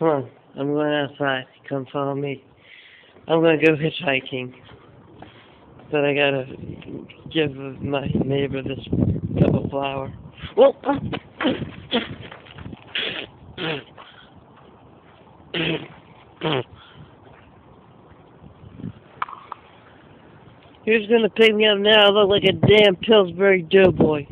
Come on. I'm going outside. Come follow me. I'm going to go hitchhiking. But I gotta give my neighbor this cup of flour. Well, Who's gonna pick me up now? I look like a damn Pillsbury doughboy.